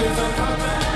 is a coming.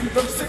do então, the